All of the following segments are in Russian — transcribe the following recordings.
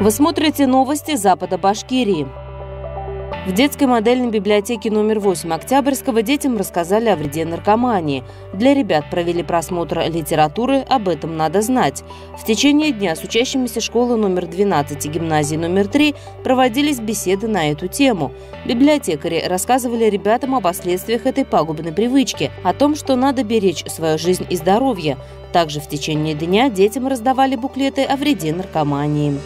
Вы смотрите новости Запада Башкирии. В детской модельной библиотеке номер 8 Октябрьского детям рассказали о вреде наркомании. Для ребят провели просмотр литературы «Об этом надо знать». В течение дня с учащимися школы номер 12 и гимназии номер 3 проводились беседы на эту тему. Библиотекари рассказывали ребятам о последствиях этой пагубной привычки, о том, что надо беречь свою жизнь и здоровье. Также в течение дня детям раздавали буклеты о вреде наркомании.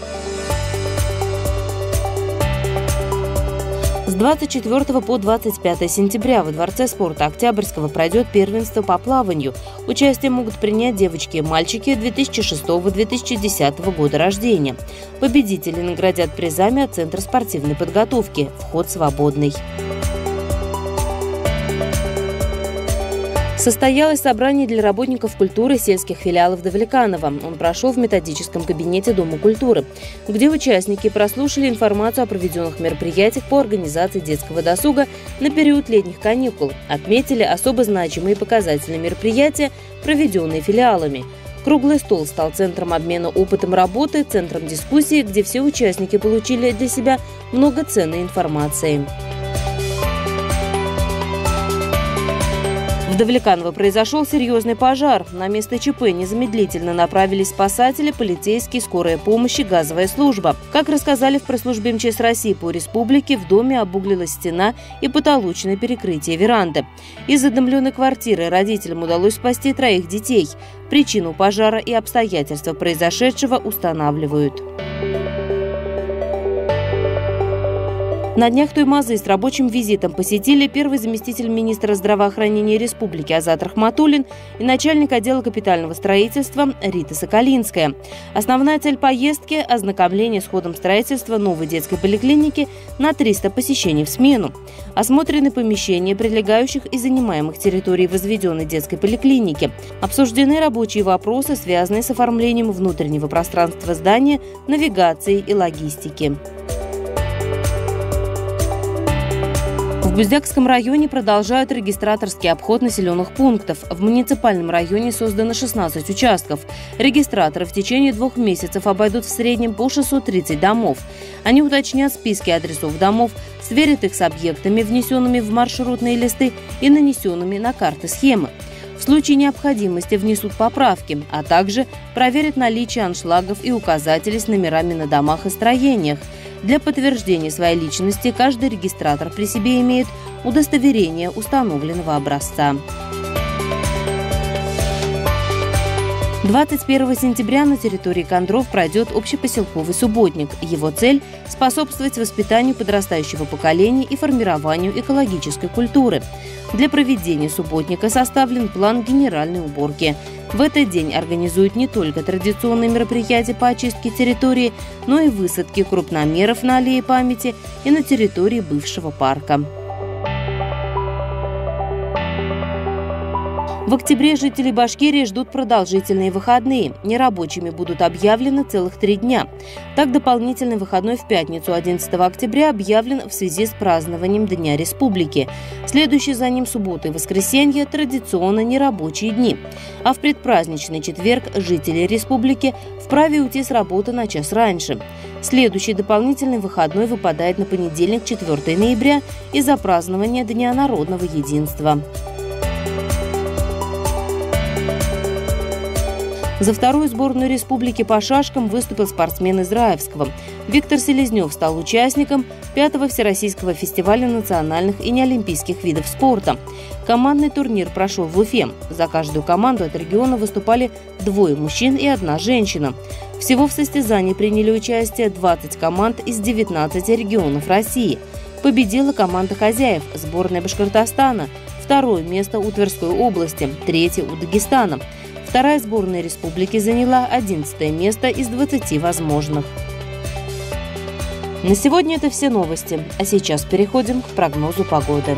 24 по 25 сентября во Дворце спорта Октябрьского пройдет первенство по плаванию. Участие могут принять девочки и мальчики 2006-2010 года рождения. Победители наградят призами от Центра спортивной подготовки. Вход свободный. Состоялось собрание для работников культуры сельских филиалов Давлеканова. Он прошел в методическом кабинете Дома культуры, где участники прослушали информацию о проведенных мероприятиях по организации детского досуга на период летних каникул, отметили особо значимые показательные мероприятия, проведенные филиалами. Круглый стол стал центром обмена опытом работы, центром дискуссии, где все участники получили для себя много ценной информации. Давлеканово произошел серьезный пожар. На место ЧП незамедлительно направились спасатели, полицейские, скорая помощь и газовая служба. Как рассказали в пресс-службе МЧС России по республике, в доме обуглилась стена и потолочное перекрытие веранды. Из задымленной квартиры родителям удалось спасти троих детей. Причину пожара и обстоятельства произошедшего устанавливают. На днях Туймазы с рабочим визитом посетили первый заместитель министра здравоохранения республики Азат Рахматуллин и начальник отдела капитального строительства Рита Соколинская. Основная цель поездки – ознакомление с ходом строительства новой детской поликлиники на 300 посещений в смену. Осмотрены помещения, прилегающих и занимаемых территорий возведенной детской поликлиники. Обсуждены рабочие вопросы, связанные с оформлением внутреннего пространства здания, навигацией и логистики. Буздякском районе продолжают регистраторский обход населенных пунктов. В муниципальном районе создано 16 участков. Регистраторы в течение двух месяцев обойдут в среднем по 630 домов. Они уточнят списки адресов домов, сверят их с объектами, внесенными в маршрутные листы и нанесенными на карты схемы. В случае необходимости внесут поправки, а также проверят наличие аншлагов и указателей с номерами на домах и строениях – для подтверждения своей личности каждый регистратор при себе имеет удостоверение установленного образца. 21 сентября на территории Кондров пройдет общепоселковый субботник. Его цель – способствовать воспитанию подрастающего поколения и формированию экологической культуры. Для проведения субботника составлен план генеральной уборки. В этот день организуют не только традиционные мероприятия по очистке территории, но и высадки крупномеров на аллее памяти и на территории бывшего парка. В октябре жители Башкирии ждут продолжительные выходные. Нерабочими будут объявлены целых три дня. Так, дополнительный выходной в пятницу 11 октября объявлен в связи с празднованием Дня Республики. Следующий за ним суббота и воскресенье – традиционно нерабочие дни. А в предпраздничный четверг жители республики вправе уйти с работы на час раньше. Следующий дополнительный выходной выпадает на понедельник 4 ноября из-за празднования Дня народного единства. За вторую сборную республики по шашкам выступил спортсмен из Раевского. Виктор Селезнев стал участником пятого Всероссийского фестиваля национальных и неолимпийских видов спорта. Командный турнир прошел в Уфе. За каждую команду от региона выступали двое мужчин и одна женщина. Всего в состязании приняли участие 20 команд из 19 регионов России. Победила команда хозяев, сборная Башкортостана, второе место у Тверской области, третье у Дагестана – Вторая сборная республики заняла 11 место из 20 возможных. На сегодня это все новости, а сейчас переходим к прогнозу погоды.